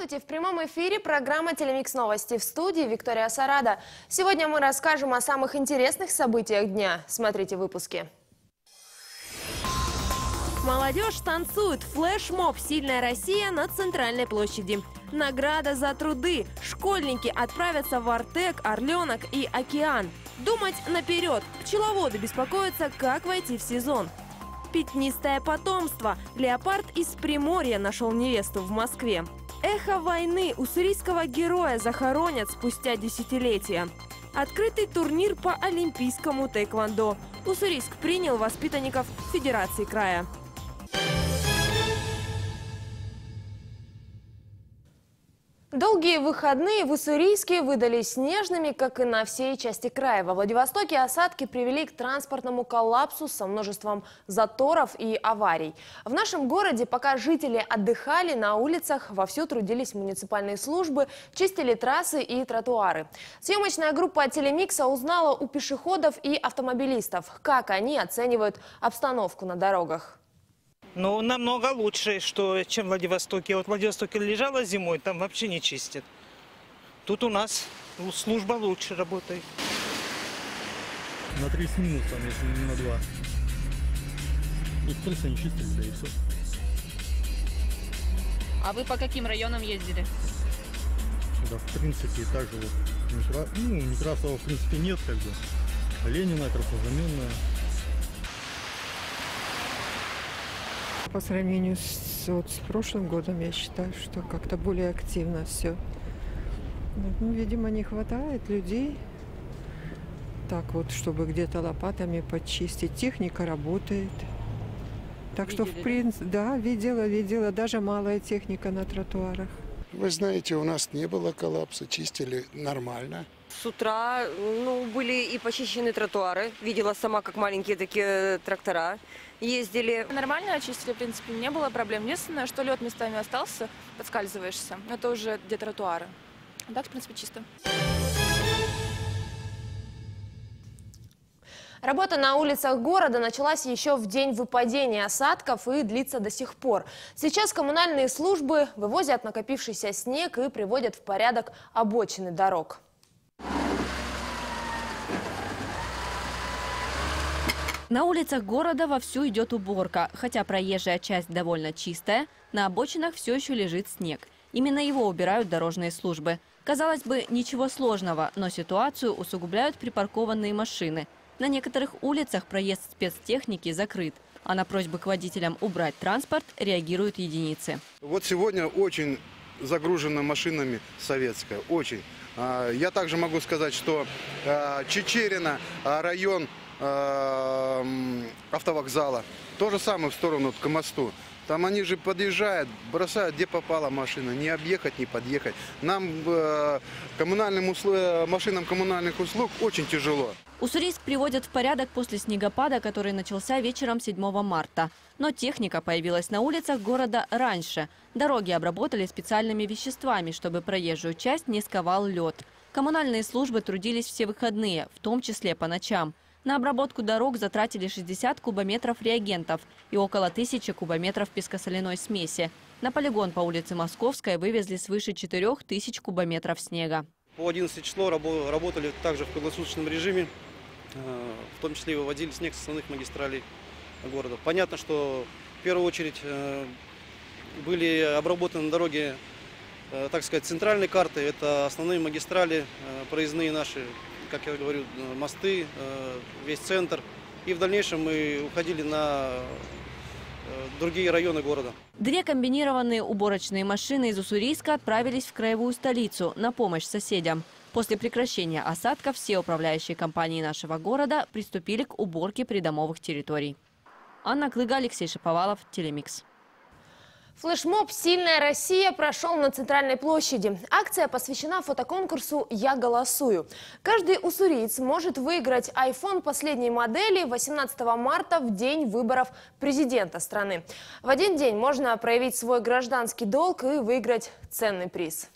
Здравствуйте! В прямом эфире программа «Телемикс новости» в студии Виктория Сарада. Сегодня мы расскажем о самых интересных событиях дня. Смотрите выпуски. Молодежь танцует. Флешмоб «Сильная Россия» на Центральной площади. Награда за труды. Школьники отправятся в Артек, Орленок и Океан. Думать наперед. Пчеловоды беспокоятся, как войти в сезон. Пятнистое потомство. Леопард из Приморья нашел невесту в Москве. Эхо войны уссурийского героя захоронят спустя десятилетия. Открытый турнир по олимпийскому тэквондо. Уссурийск принял воспитанников Федерации края. Долгие выходные в Уссурийске выдались снежными, как и на всей части края. Во Владивостоке осадки привели к транспортному коллапсу со множеством заторов и аварий. В нашем городе, пока жители отдыхали, на улицах вовсю трудились муниципальные службы, чистили трассы и тротуары. Съемочная группа «Телемикса» узнала у пешеходов и автомобилистов, как они оценивают обстановку на дорогах. Ну, намного лучше, что, чем в Владивостоке. Вот в Владивостоке лежала зимой, там вообще не чистят. Тут у нас служба лучше работает. На 30 минут там, если не на 2. Тут просто не чистили, да и все. А вы по каким районам ездили? Да, в принципе, так же вот. Некра... Ну, Некрасова, в принципе, нет, как бы. Ленина, Краснознаменная. По сравнению с, вот, с прошлым годом, я считаю, что как-то более активно все. Ну, видимо, не хватает людей. Так вот, чтобы где-то лопатами почистить. Техника работает. Так что, в Видели, да? принципе, да, видела, видела. Даже малая техника на тротуарах. Вы знаете, у нас не было коллапса, чистили нормально. С утра ну, были и почищены тротуары. Видела сама, как маленькие такие трактора ездили. Нормально очистили, в принципе, не было проблем. Единственное, что лед местами остался, подскальзываешься. Это уже где тротуары. А так, в принципе, чисто. Работа на улицах города началась еще в день выпадения осадков и длится до сих пор. Сейчас коммунальные службы вывозят накопившийся снег и приводят в порядок обочины дорог. На улицах города вовсю идет уборка. Хотя проезжая часть довольно чистая, на обочинах все еще лежит снег. Именно его убирают дорожные службы. Казалось бы, ничего сложного, но ситуацию усугубляют припаркованные машины. На некоторых улицах проезд спецтехники закрыт, а на просьбы к водителям убрать транспорт реагируют единицы. Вот сегодня очень загружена машинами советская, очень. А, Я также могу сказать, что а, Чечерина, а, район автовокзала, то же самое в сторону к мосту. Там они же подъезжают, бросают, где попала машина, не объехать, не подъехать. Нам, э, коммунальным услу- э, машинам коммунальных услуг, очень тяжело. Уссурийск приводят в порядок после снегопада, который начался вечером 7 марта. Но техника появилась на улицах города раньше. Дороги обработали специальными веществами, чтобы проезжую часть не сковал лед. Коммунальные службы трудились все выходные, в том числе по ночам. На обработку дорог затратили 60 кубометров реагентов и около 1000 кубометров пескосоляной смеси. На полигон по улице Московская вывезли свыше 4000 кубометров снега. По 11 число рабо- работали также в круглосуточном режиме, э, в том числе и выводили снег с основных магистралей города. Понятно, что в первую очередь э, были обработаны дороги, э, так сказать, центральной карты. Это основные магистрали, проездные наши, как я говорю, э, мосты, э, весь центр. И в дальнейшем мы уходили на э, другие районы города. Две комбинированные уборочные машины из Уссурийска отправились в краевую столицу на помощь соседям. После прекращения осадков все управляющие компании нашего города приступили к уборке придомовых территорий. Анна Клыга, Алексей Шаповалов, Телемикс. Флешмоб «Сильная Россия» прошел на Центральной площади. Акция посвящена фотоконкурсу «Я голосую». Каждый уссуриец может выиграть iPhone последней модели 18 марта в день выборов президента страны. В один день можно проявить свой гражданский долг и выиграть ценный приз.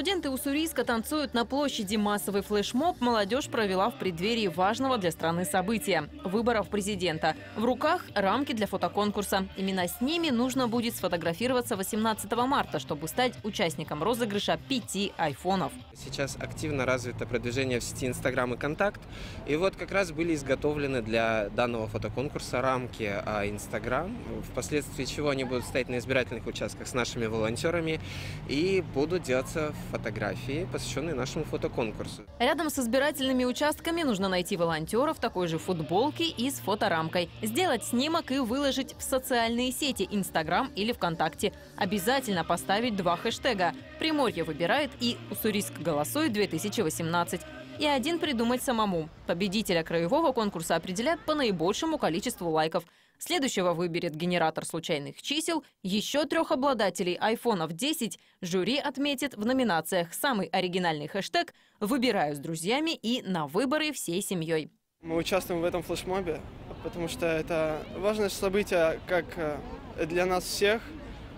Студенты Уссурийска танцуют на площади. Массовый флешмоб молодежь провела в преддверии важного для страны события – выборов президента. В руках рамки для фотоконкурса. Именно с ними нужно будет сфотографироваться 18 марта, чтобы стать участником розыгрыша пяти айфонов. Сейчас активно развито продвижение в сети Инстаграм и Контакт. И вот как раз были изготовлены для данного фотоконкурса рамки Инстаграм, впоследствии чего они будут стоять на избирательных участках с нашими волонтерами и будут делаться фотографии, посвященные нашему фотоконкурсу. Рядом с избирательными участками нужно найти волонтеров такой же футболки и с фоторамкой. Сделать снимок и выложить в социальные сети Инстаграм или ВКонтакте. Обязательно поставить два хэштега «Приморье выбирает» и «Уссурийск голосует 2018» и один придумать самому. Победителя краевого конкурса определят по наибольшему количеству лайков. Следующего выберет генератор случайных чисел. Еще трех обладателей айфонов 10 жюри отметит в номинациях «Самый оригинальный хэштег», «Выбираю с друзьями» и «На выборы всей семьей». Мы участвуем в этом флешмобе, потому что это важное событие как э, для нас всех,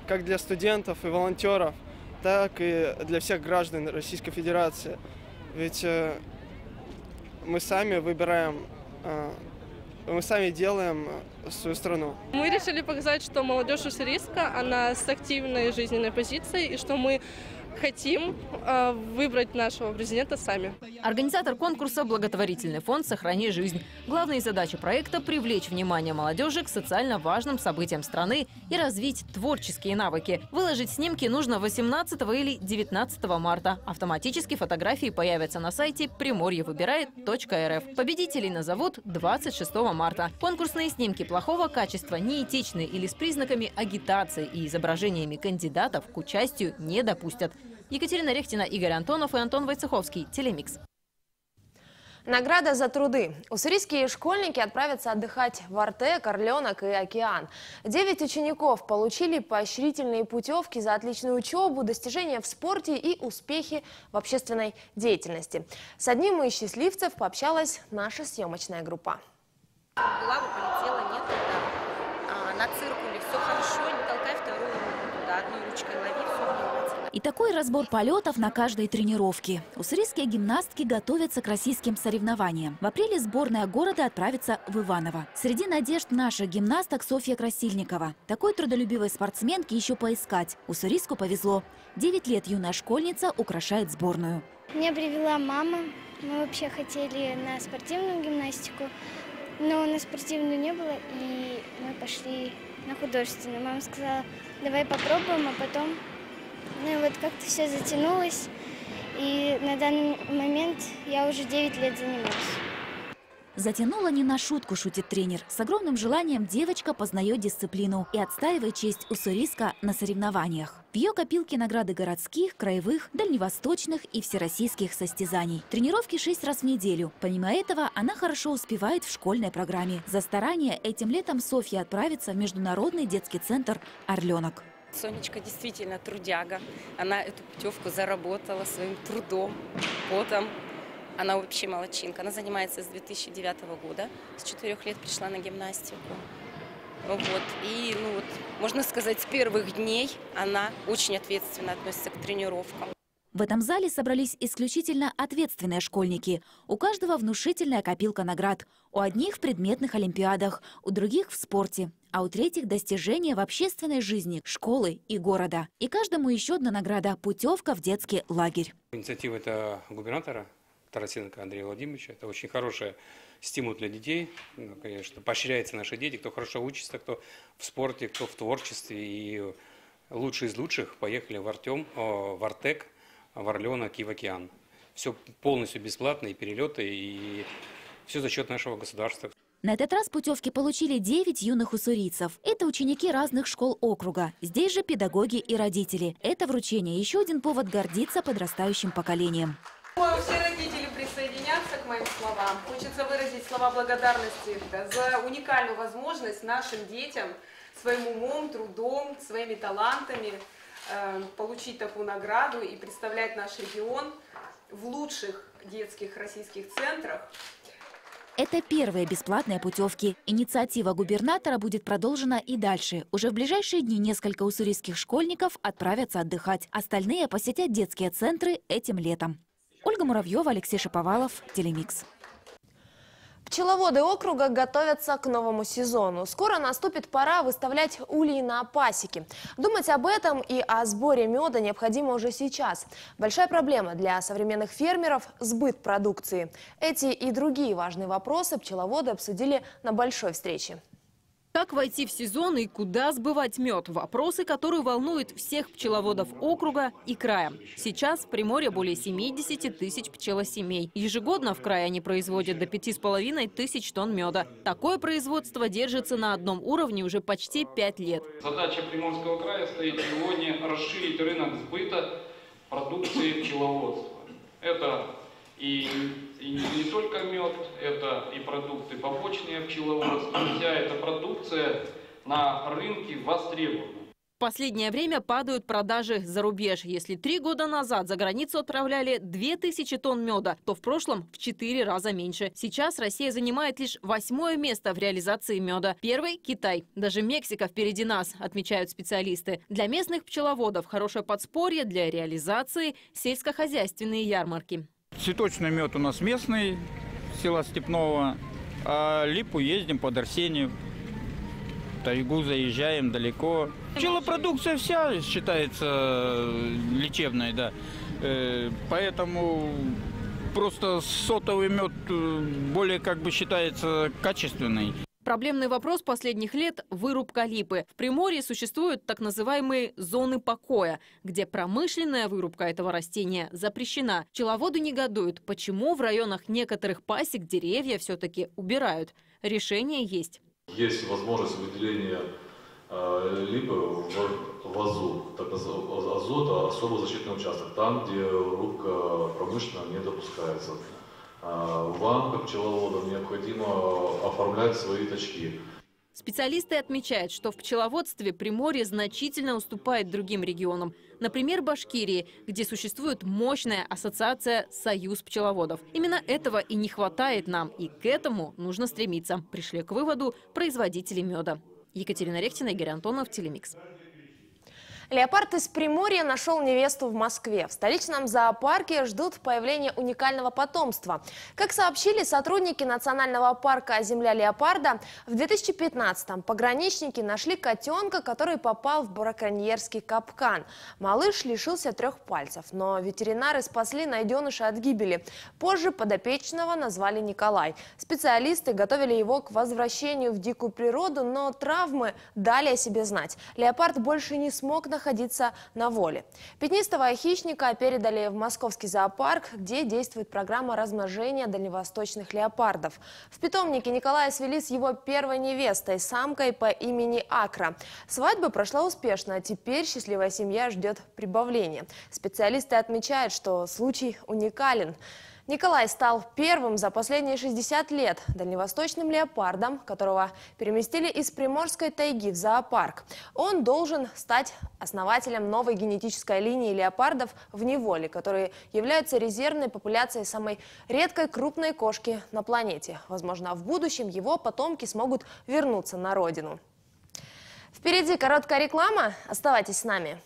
как для студентов и волонтеров, так и для всех граждан Российской Федерации. Ведь э, мы сами выбираем, э, мы сами делаем свою страну. Мы решили показать, что молодежь Уссурийска, она с активной жизненной позицией, и что мы хотим э, выбрать нашего президента сами. Организатор конкурса «Благотворительный фонд «Сохрани жизнь». Главные задачи проекта – привлечь внимание молодежи к социально важным событиям страны и развить творческие навыки. Выложить снимки нужно 18 или 19 марта. Автоматически фотографии появятся на сайте приморьевыбирает.рф. Победителей назовут 26 марта. Конкурсные снимки плохого качества, неэтичные или с признаками агитации и изображениями кандидатов к участию не допустят. Екатерина Рехтина, Игорь Антонов и Антон Войцеховский. Телемикс. Награда за труды. Уссурийские школьники отправятся отдыхать в Артек, Орленок и Океан. Девять учеников получили поощрительные путевки за отличную учебу, достижения в спорте и успехи в общественной деятельности. С одним из счастливцев пообщалась наша съемочная группа. Была бы, полетела, нет, да. А, на циркуле все хорошо, не толкай вторую руку туда, одной ручкой лови, все внимательно. И такой разбор полетов на каждой тренировке. Уссурийские гимнастки готовятся к российским соревнованиям. В апреле сборная города отправится в Иваново. Среди надежд наших гимнасток Софья Красильникова. Такой трудолюбивой спортсменки еще поискать. Уссурийску повезло. Девять лет юная школьница украшает сборную. Меня привела мама. Мы вообще хотели на спортивную гимнастику, но на спортивную не было, и мы пошли на художественную. Мама сказала, давай попробуем, а потом... Ну и вот как-то все затянулось, и на данный момент я уже 9 лет занимаюсь. Затянула не на шутку, шутит тренер. С огромным желанием девочка познает дисциплину и отстаивает честь Уссурийска на соревнованиях. В ее копилке награды городских, краевых, дальневосточных и всероссийских состязаний. Тренировки шесть раз в неделю. Помимо этого, она хорошо успевает в школьной программе. За старание этим летом Софья отправится в Международный детский центр «Орленок». Сонечка действительно трудяга. Она эту путевку заработала своим трудом, потом. Она вообще молодчинка. Она занимается с 2009 года. С четырех лет пришла на гимнастику. Вот. И, ну вот, можно сказать, с первых дней она очень ответственно относится к тренировкам. В этом зале собрались исключительно ответственные школьники. У каждого внушительная копилка наград. У одних в предметных олимпиадах, у других в спорте, а у третьих достижения в общественной жизни, школы и города. И каждому еще одна награда – путевка в детский лагерь. Инициатива это губернатора Тарасенко Андрея Владимировича. Это очень хороший стимул для детей. Ну, конечно, поощряются наши дети, кто хорошо учится, кто в спорте, кто в творчестве. И лучшие из лучших поехали в Артем, в Артек, в Орленок и в Океан. Все полностью бесплатно, и перелеты, и все за счет нашего государства. На этот раз путевки получили 9 юных уссурийцев. Это ученики разных школ округа. Здесь же педагоги и родители. Это вручение еще один повод гордиться подрастающим поколением. Все родители присоединятся к моим словам. Хочется выразить слова благодарности за уникальную возможность нашим детям своим умом, трудом, своими талантами получить такую награду и представлять наш регион в лучших детских российских центрах. Это первые бесплатные путевки. Инициатива губернатора будет продолжена и дальше. Уже в ближайшие дни несколько уссурийских школьников отправятся отдыхать. Остальные посетят детские центры этим летом. Ольга Муравьева, Алексей Шаповалов, Телемикс. Пчеловоды округа готовятся к новому сезону. Скоро наступит пора выставлять улей на пасеки. Думать об этом и о сборе меда необходимо уже сейчас. Большая проблема для современных фермеров – сбыт продукции. Эти и другие важные вопросы пчеловоды обсудили на большой встрече. Как войти в сезон и куда сбывать мед? Вопросы, которые волнуют всех пчеловодов округа и края. Сейчас в Приморье более 70 тысяч пчелосемей. Ежегодно в крае они производят до 5,5 тысяч тонн меда. Такое производство держится на одном уровне уже почти 5 лет. Задача Приморского края стоит сегодня расширить рынок сбыта продукции пчеловодства. Это и, и не только мед, это и продукты побочные пчеловодства. Вся эта продукция на рынке востребована. В последнее время падают продажи за рубеж. Если три года назад за границу отправляли 2000 тонн меда, то в прошлом в четыре раза меньше. Сейчас Россия занимает лишь восьмое место в реализации меда. Первый – Китай. Даже Мексика впереди нас, отмечают специалисты. Для местных пчеловодов хорошее подспорье для реализации сельскохозяйственные ярмарки. Цветочный мед у нас местный, села Степного, а липу ездим под Арсению. Тайгу заезжаем далеко. Пчелопродукция вся считается э, лечебной, да. Э, поэтому просто сотовый мед э, более как бы считается качественный. Проблемный вопрос последних лет – вырубка липы. В Приморье существуют так называемые зоны покоя, где промышленная вырубка этого растения запрещена. Пчеловоды негодуют, почему в районах некоторых пасек деревья все-таки убирают. Решение есть. Есть возможность выделения э, в, в азот, так особо защитный участок, там, где рубка промышленная не допускается. А, вам, как пчеловодам, необходимо оформлять свои точки. Специалисты отмечают, что в пчеловодстве Приморье значительно уступает другим регионам. Например, Башкирии, где существует мощная ассоциация «Союз пчеловодов». Именно этого и не хватает нам, и к этому нужно стремиться. Пришли к выводу производители меда. Екатерина Рехтина, Игорь Антонов, Телемикс. Леопард из Приморья нашел невесту в Москве. В столичном зоопарке ждут появления уникального потомства. Как сообщили сотрудники национального парка «Земля леопарда», в 2015-м пограничники нашли котенка, который попал в браконьерский капкан. Малыш лишился трех пальцев, но ветеринары спасли найденыша от гибели. Позже подопечного назвали Николай. Специалисты готовили его к возвращению в дикую природу, но травмы дали о себе знать. Леопард больше не смог находиться находиться на воле. Пятнистого хищника передали в московский зоопарк, где действует программа размножения дальневосточных леопардов. В питомнике Николая свели с его первой невестой, самкой по имени Акра. Свадьба прошла успешно, а теперь счастливая семья ждет прибавления. Специалисты отмечают, что случай уникален. Николай стал первым за последние 60 лет дальневосточным леопардом, которого переместили из Приморской тайги в зоопарк. Он должен стать основателем новой генетической линии леопардов в неволе, которые являются резервной популяцией самой редкой крупной кошки на планете. Возможно, в будущем его потомки смогут вернуться на родину. Впереди короткая реклама. Оставайтесь с нами.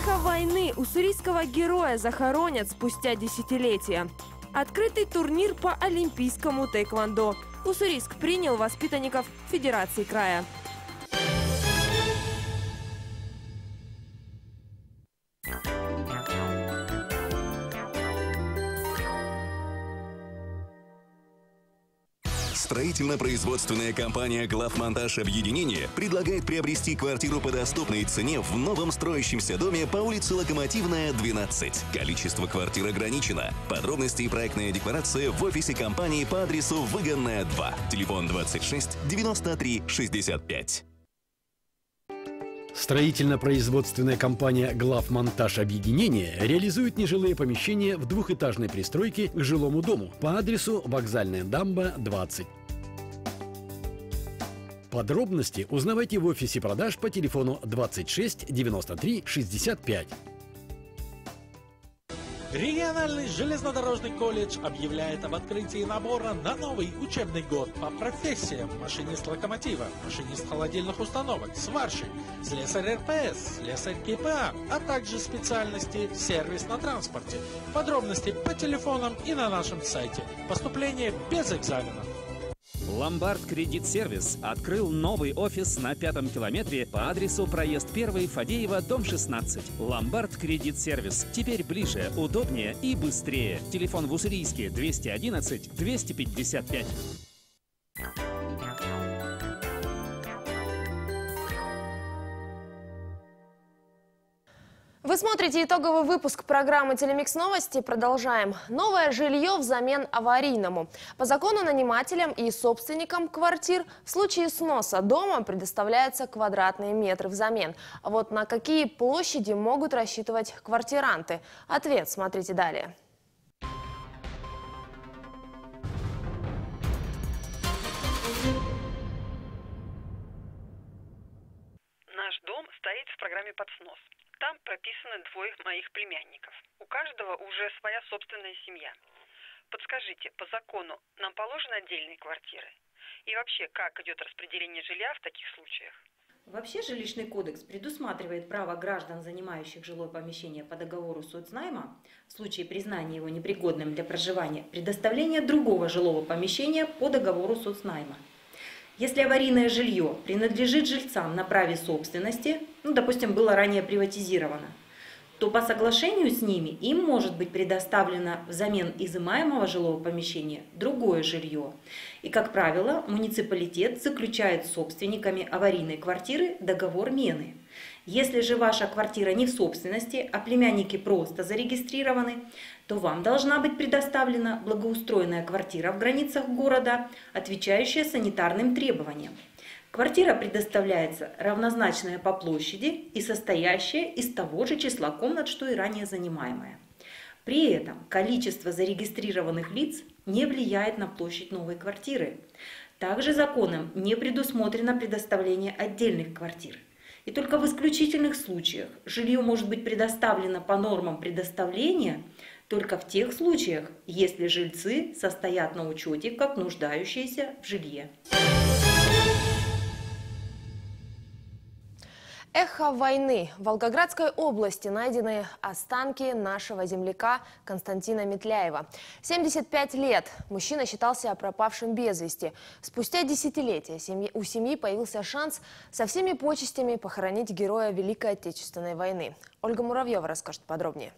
Эхо войны уссурийского героя захоронят спустя десятилетия. Открытый турнир по олимпийскому тэквондо. Уссурийск принял воспитанников Федерации края. Строительно-производственная компания «Главмонтаж Объединение» предлагает приобрести квартиру по доступной цене в новом строящемся доме по улице Локомотивная, 12. Количество квартир ограничено. Подробности и проектная декларация в офисе компании по адресу Выгонная, 2. Телефон 26 93 65. Строительно-производственная компания «Главмонтаж Объединение» реализует нежилые помещения в двухэтажной пристройке к жилому дому по адресу Вокзальная дамба, 20. Подробности узнавайте в офисе продаж по телефону 26 93 65. Региональный железнодорожный колледж объявляет об открытии набора на новый учебный год по профессиям машинист локомотива, машинист холодильных установок, сварщик, слесарь РПС, слесарь КПА, а также специальности сервис на транспорте. Подробности по телефонам и на нашем сайте. Поступление без экзаменов. Ломбард Кредит Сервис открыл новый офис на пятом километре по адресу проезд 1 Фадеева, дом 16. Ломбард Кредит Сервис. Теперь ближе, удобнее и быстрее. Телефон в Уссурийске 211 255. Смотрите итоговый выпуск программы «Телемикс новости». Продолжаем. Новое жилье взамен аварийному. По закону нанимателям и собственникам квартир в случае сноса дома предоставляются квадратные метры взамен. А вот на какие площади могут рассчитывать квартиранты? Ответ смотрите далее. Наш дом стоит в программе под снос. Там прописаны двое моих племянников. У каждого уже своя собственная семья. Подскажите, по закону нам положены отдельные квартиры? И вообще, как идет распределение жилья в таких случаях? Вообще жилищный кодекс предусматривает право граждан, занимающих жилое помещение по договору соцнайма, в случае признания его непригодным для проживания, предоставление другого жилого помещения по договору соцнайма. Если аварийное жилье принадлежит жильцам на праве собственности, ну, допустим, было ранее приватизировано, то по соглашению с ними им может быть предоставлено взамен изымаемого жилого помещения другое жилье. И, как правило, муниципалитет заключает с собственниками аварийной квартиры договор мены. Если же ваша квартира не в собственности, а племянники просто зарегистрированы, то вам должна быть предоставлена благоустроенная квартира в границах города, отвечающая санитарным требованиям. Квартира предоставляется равнозначная по площади и состоящая из того же числа комнат, что и ранее занимаемая. При этом количество зарегистрированных лиц не влияет на площадь новой квартиры. Также законом не предусмотрено предоставление отдельных квартир. И только в исключительных случаях жилье может быть предоставлено по нормам предоставления только в тех случаях, если жильцы состоят на учете как нуждающиеся в жилье. Эхо войны. В Волгоградской области найдены останки нашего земляка Константина Метляева. 75 лет. Мужчина считался пропавшим без вести. Спустя десятилетия у семьи появился шанс со всеми почестями похоронить героя Великой Отечественной войны. Ольга Муравьева расскажет подробнее.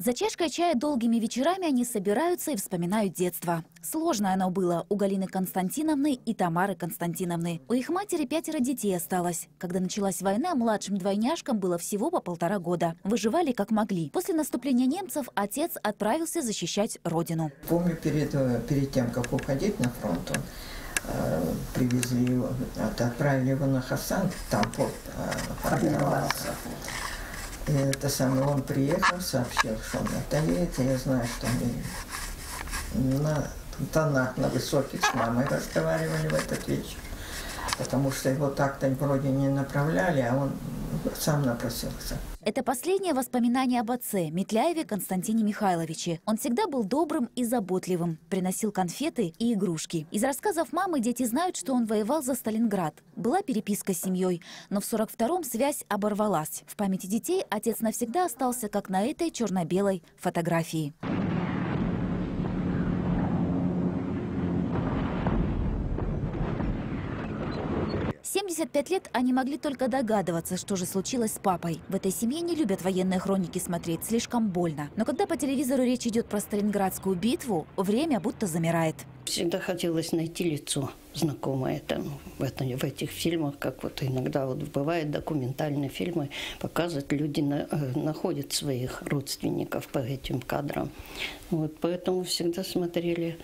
За чашкой чая долгими вечерами они собираются и вспоминают детство. Сложное оно было у Галины Константиновны и Тамары Константиновны. У их матери пятеро детей осталось. Когда началась война, младшим двойняшкам было всего по полтора года. Выживали как могли. После наступления немцев отец отправился защищать родину. Помню, перед, э, перед тем, как уходить на фронт, он э, привезли его, отправили его на Хасан, там порт э, формировался. Это самое, он приехал, сообщил, что он это едет. Я знаю, что мы на тонах, на высоких с мамой разговаривали в этот вечер. Потому что его так-то вроде не направляли, а он сам напросился. Это последнее воспоминание об отце, Метляеве Константине Михайловиче. Он всегда был добрым и заботливым, приносил конфеты и игрушки. Из рассказов мамы дети знают, что он воевал за Сталинград. Была переписка с семьей, но в 42-м связь оборвалась. В памяти детей отец навсегда остался, как на этой черно-белой фотографии. 75 лет они могли только догадываться, что же случилось с папой. В этой семье не любят военные хроники смотреть, слишком больно. Но когда по телевизору речь идет про Сталинградскую битву, время будто замирает. Всегда хотелось найти лицо знакомое там, в, этом, в этих фильмах, как вот иногда вот бывает документальные фильмы, показывают, люди на, э, находят своих родственников по этим кадрам. Вот, поэтому всегда смотрели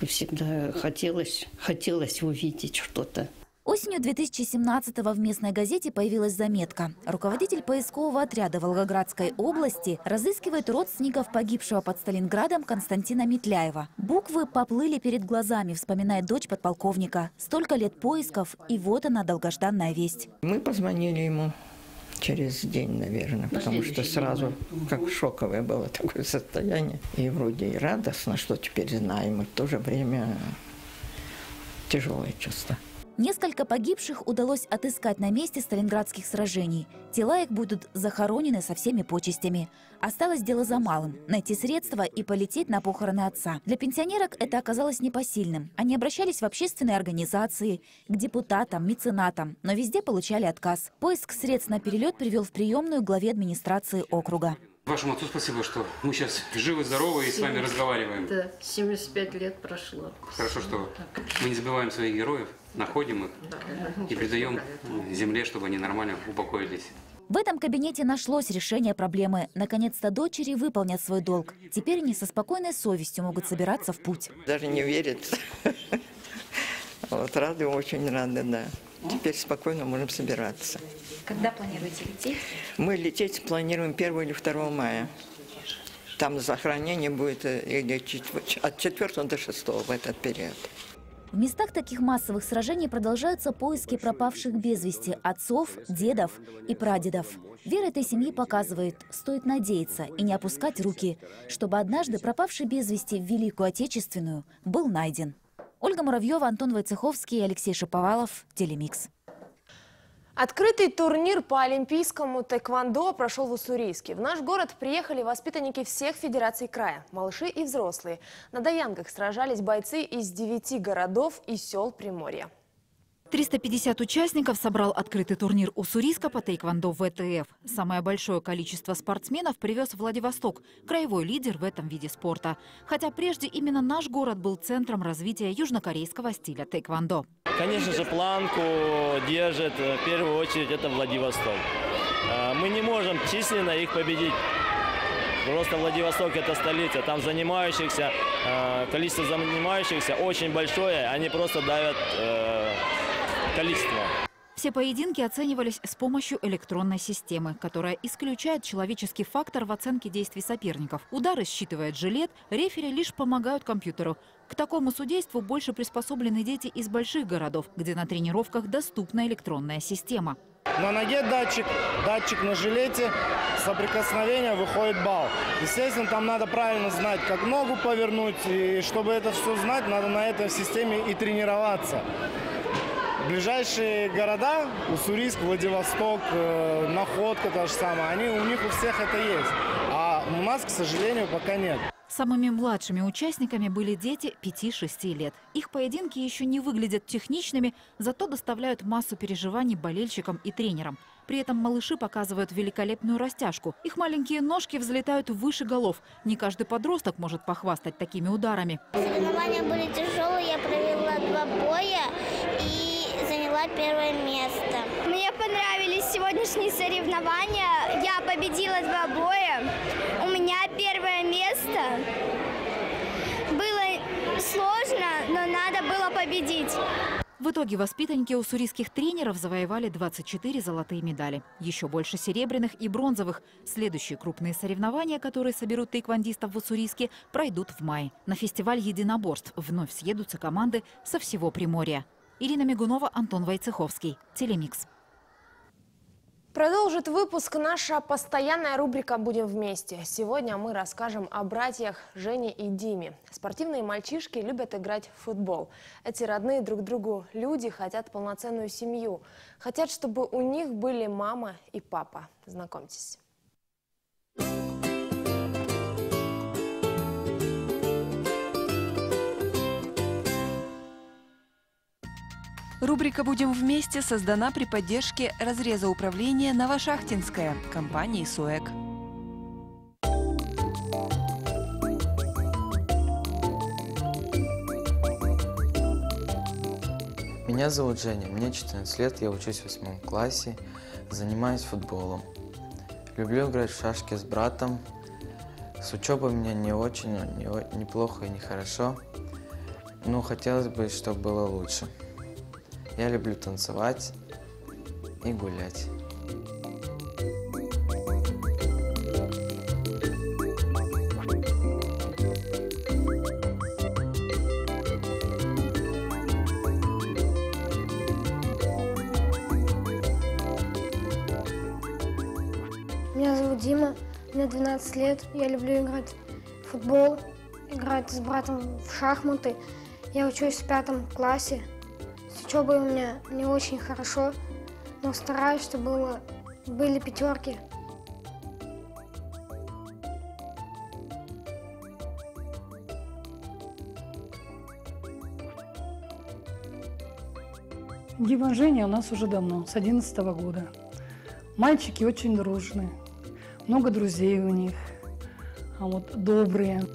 и всегда хотелось, хотелось увидеть что-то. Осенью 2017-го в местной газете появилась заметка. Руководитель поискового отряда Волгоградской области разыскивает родственников погибшего под Сталинградом Константина Метляева. Буквы поплыли перед глазами, вспоминает дочь подполковника. Столько лет поисков, и вот она, долгожданная весть. Мы позвонили ему через день, наверное, потому что сразу как шоковое было такое состояние. И вроде и радостно, что теперь знаем, и в то же время тяжелое чувство. Несколько погибших удалось отыскать на месте сталинградских сражений. Тела их будут захоронены со всеми почестями. Осталось дело за малым – найти средства и полететь на похороны отца. Для пенсионерок это оказалось непосильным. Они обращались в общественные организации, к депутатам, меценатам, но везде получали отказ. Поиск средств на перелет привел в приемную главе администрации округа. Вашему отцу спасибо, что мы сейчас живы, здоровы и с вами разговариваем. Да, 75 лет прошло. Хорошо, что мы не забываем своих героев, находим их и придаем земле, чтобы они нормально упокоились. В этом кабинете нашлось решение проблемы. Наконец-то дочери выполнят свой долг. Теперь они со спокойной совестью могут собираться в путь. Даже не верится. Вот рады, очень рады, да. Теперь спокойно можем собираться. Когда планируете лететь? Мы лететь планируем 1 или 2 мая. Там захоронение будет э, от 4 до 6 в этот период. В местах таких массовых сражений продолжаются поиски пропавших без вести отцов, дедов и прадедов. Вера этой семьи показывает, стоит надеяться и не опускать руки, чтобы однажды пропавший без вести в Великую Отечественную был найден. Ольга Муравьева, Антон Войцеховский и Алексей Шаповалов. Телемикс. Открытый турнир по олимпийскому тэквондо прошел в Уссурийске. В наш город приехали воспитанники всех федераций края, малыши и взрослые. На Даянках сражались бойцы из девяти городов и сел Приморья. 350 участников собрал открытый турнир Уссурийска по тейквондо ВТФ. Самое большое количество спортсменов привез Владивосток, краевой лидер в этом виде спорта. Хотя прежде именно наш город был центром развития южнокорейского стиля тейквондо. Конечно же, планку держит э, в первую очередь это Владивосток. Э, Мы не можем численно их победить. Просто Владивосток это столица, там занимающихся, э, количество занимающихся очень большое, они просто давят количество. Все поединки оценивались с помощью электронной системы, которая исключает человеческий фактор в оценке действий соперников. Удары считывает жилет, рефери лишь помогают компьютеру. К такому судейству больше приспособлены дети из больших городов, где на тренировках доступна электронная система. На ноге датчик, датчик на жилете, соприкосновение выходит балл. Естественно, там надо правильно знать, как ногу повернуть, и чтобы это все знать, надо на этой системе и тренироваться. Ближайшие города, Уссурийск, Владивосток, э, Находка та же самая, они, у них у всех это есть. А у нас, к сожалению, пока нет. Самыми младшими участниками были дети 5-6 лет. Их поединки еще не выглядят техничными, зато доставляют массу переживаний болельщикам и тренерам. При этом малыши показывают великолепную растяжку. Их маленькие ножки взлетают выше голов. Не каждый подросток может похвастать такими ударами. Соревнования были тяжелые, я провела два боя заняла первое место. Мне понравились сегодняшние соревнования. Я победила два боя. У меня первое место. Было сложно, но надо было победить. В итоге воспитанники уссурийских тренеров завоевали 24 золотые медали. Еще больше серебряных и бронзовых. Следующие крупные соревнования, которые соберут тейквондистов в Уссурийске, пройдут в мае. На фестиваль единоборств вновь съедутся команды со всего Приморья. Ирина Мигунова, Антон Войцеховский. Телемикс. Продолжит выпуск наша постоянная рубрика «Будем вместе». Сегодня мы расскажем о братьях Жене и Диме. Спортивные мальчишки любят играть в футбол. Эти родные друг другу люди хотят полноценную семью. Хотят, чтобы у них были мама и папа. Знакомьтесь. Рубрика «Будем вместе» создана при поддержке разреза управления «Новошахтинская» компании «СУЭК». Меня зовут Женя, мне 14 лет, я учусь в восьмом классе, занимаюсь футболом. Люблю играть в шашки с братом. С учебой у меня не очень, не, неплохо и нехорошо. Но хотелось бы, чтобы было лучше. Я люблю танцевать и гулять. зовут Дима, мне 12 лет. Я люблю играть в футбол, играть с братом в шахматы. Я учусь в пятом классе. Учебой у меня не очень хорошо, но стараюсь, чтобы было, были пятерки. Дима Женя у нас уже давно, с 11 года. Мальчики очень дружные, много друзей у них, а вот добрые.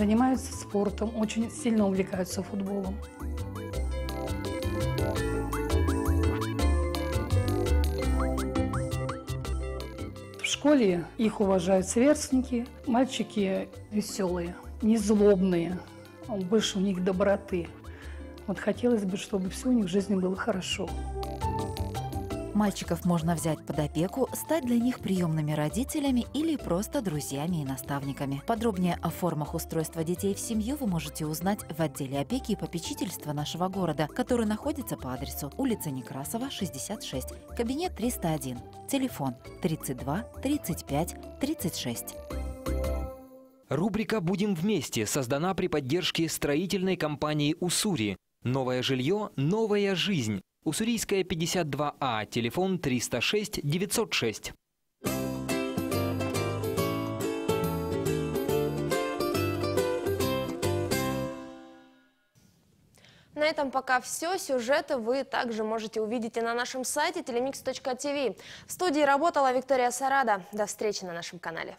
Занимаются спортом, очень сильно увлекаются футболом. В школе их уважают сверстники, мальчики веселые, не злобные, больше у них доброты. Вот хотелось бы, чтобы все у них в жизни было хорошо. Мальчиков можно взять под опеку, стать для них приемными родителями или просто друзьями и наставниками. Подробнее о формах устройства детей в семью вы можете узнать в отделе опеки и попечительства нашего города, который находится по адресу улица Некрасова, 66, кабинет 301, телефон 32 35 36. Рубрика «Будем вместе» создана при поддержке строительной компании «Уссури». Новое жилье – новая жизнь. Уссурийская, 52А, телефон 306 906. На этом пока все. Сюжеты вы также можете увидеть и на нашем сайте telemix.tv. В студии работала Виктория Сарада. До встречи на нашем канале.